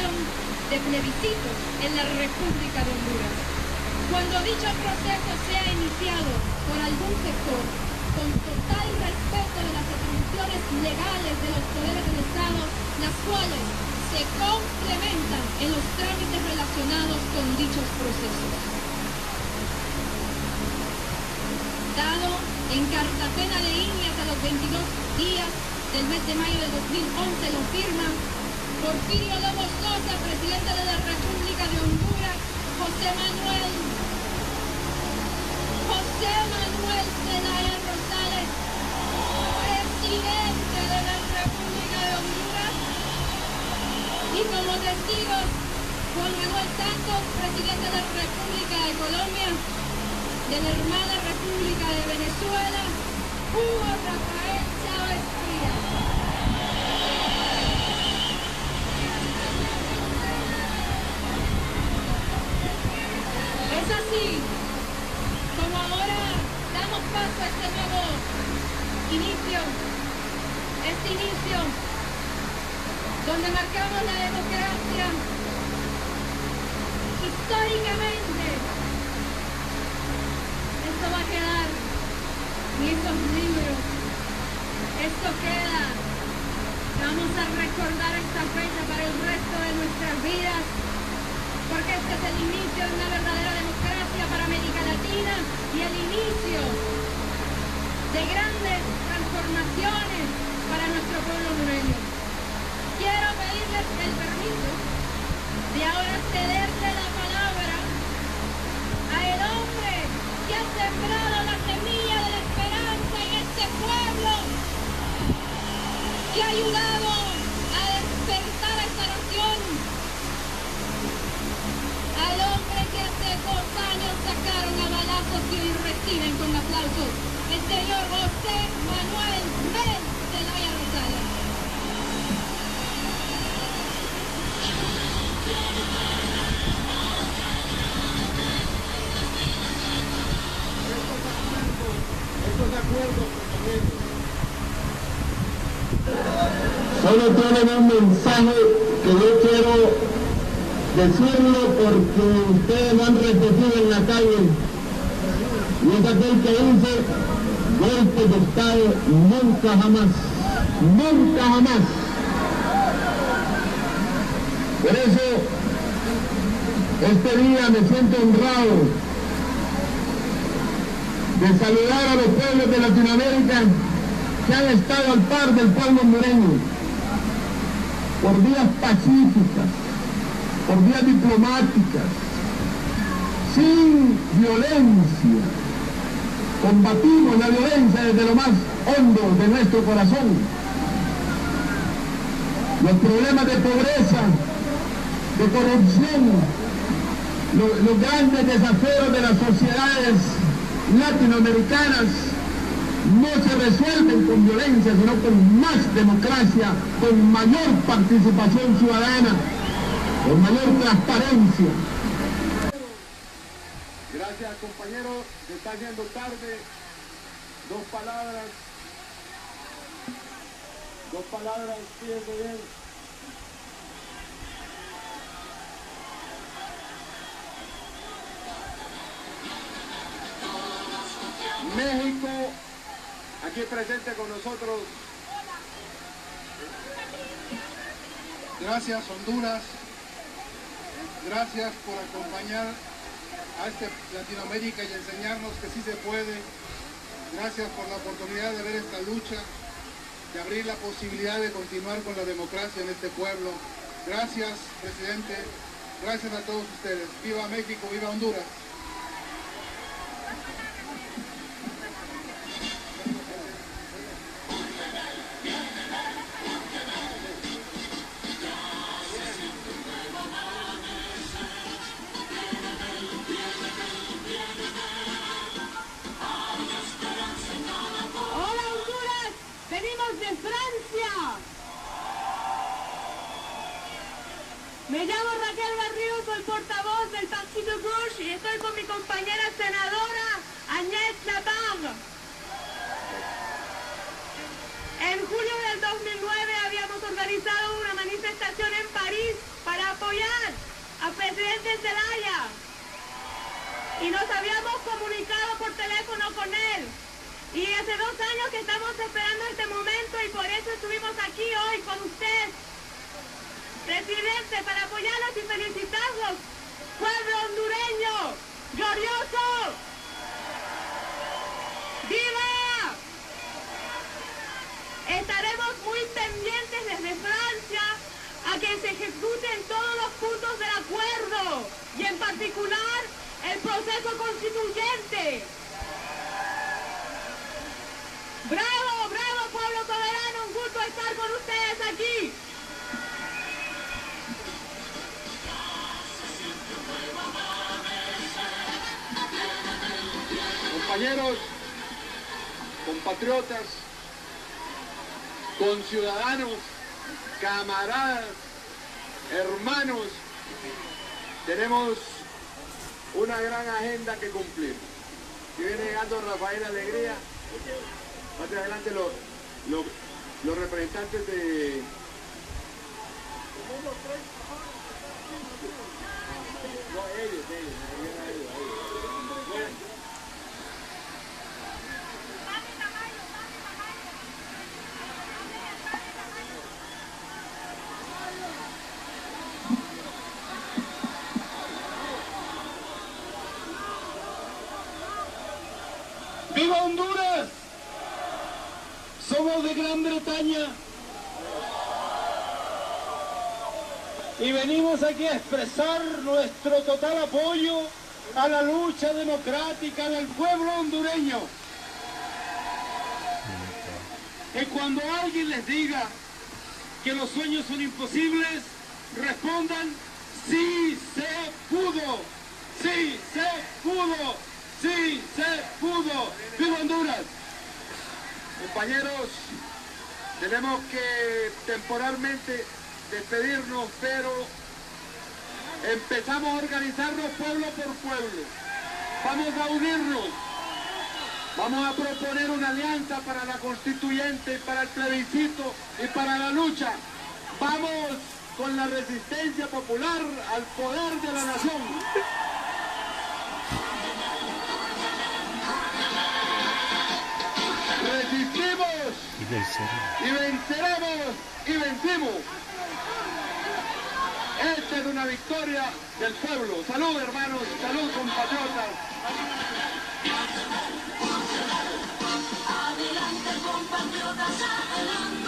de plebiscito en la República de Honduras. Cuando dicho proceso sea iniciado por algún sector, con total respeto de las atribuciones legales de los poderes del Estado, las cuales se complementan en los trámites relacionados con dichos procesos. Dado en Cartagena de Indias a los 22 días del mes de mayo de 2011 lo firma Porfirio Lobo Sosa, presidente de la República de Honduras, José Manuel José Manuel Zelaya Rosales, presidente de la República de Honduras, y como testigos Juan Manuel Santos, presidente de la República de Colombia, de la hermana República de Venezuela, Hugo Rafael Chávez Frías. Así como ahora damos paso a este nuevo inicio, este inicio donde marcamos la democracia históricamente. Esto va a quedar en esos libros. Esto queda. Vamos a recordar esta fecha para el resto de nuestras vidas porque este es el inicio de una verdadera democracia para América Latina y el inicio de grandes transformaciones para nuestro pueblo hondureño. Quiero pedirles el permiso de ahora cederle la palabra a el hombre que ha sembrado la semilla de la esperanza en este pueblo, que ha ayudado reciben con aplausos, el señor José Manuel Mel Zelaya Rosales. Estos acuerdos, compañeros, Solo tienen un mensaje que yo quiero decirlo porque ustedes lo han repetido en la calle. Y es aquel que dice, golpe de Estado nunca jamás, nunca jamás. Por eso, este día me siento honrado de saludar a los pueblos de Latinoamérica que han estado al par del pueblo hondureño por vías pacíficas, por vías diplomáticas, sin violencia. Combatimos la violencia desde lo más hondo de nuestro corazón. Los problemas de pobreza, de corrupción, lo- los grandes desafíos de las sociedades latinoamericanas no se resuelven con violencia, sino con más democracia, con mayor participación ciudadana, con mayor transparencia. Gracias compañeros, se está haciendo tarde. Dos palabras. Dos palabras, fíjense bien. México, aquí presente con nosotros. Gracias Honduras, gracias por acompañar a este Latinoamérica y enseñarnos que sí se puede. Gracias por la oportunidad de ver esta lucha, de abrir la posibilidad de continuar con la democracia en este pueblo. Gracias, presidente. Gracias a todos ustedes. Viva México, viva Honduras. De Francia. Me llamo Raquel Barrio, soy portavoz del Partido Gauche y estoy con mi compañera senadora Agnès Navarre. En julio del 2009 habíamos organizado una manifestación en París para apoyar al presidente Zelaya. Y nos habíamos comunicado por teléfono con él. Y hace dos años que estamos esperando este momento y por eso estuvimos aquí hoy con usted, presidente, para apoyarlos y felicitarlos. Pueblo hondureño, glorioso, viva. Estaremos muy pendientes desde Francia a que se ejecuten todos los puntos del acuerdo y en particular el proceso constituyente. ¡Bravo, bravo pueblo soberano! Un gusto estar con ustedes aquí. Compañeros, compatriotas, conciudadanos, camaradas, hermanos, tenemos una gran agenda que cumplir. Y viene llegando Rafael Alegría, más adelante los, los, los representantes de... No, ellos, ellos, ellos, ¡Viva Honduras! Somos de Gran Bretaña y venimos aquí a expresar nuestro total apoyo a la lucha democrática del pueblo hondureño. Que cuando alguien les diga que los sueños son imposibles, respondan, sí se pudo, sí se pudo, sí se pudo. ¡Viva Honduras! Compañeros, tenemos que temporalmente despedirnos, pero empezamos a organizarnos pueblo por pueblo. Vamos a unirnos. Vamos a proponer una alianza para la constituyente, para el plebiscito y para la lucha. Vamos con la resistencia popular al poder de la nación. Resistimos y venceremos y vencimos. Esta es una victoria del pueblo. Salud hermanos, salud compatriotas. Adelante compatriotas,